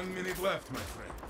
One minute left, my friend.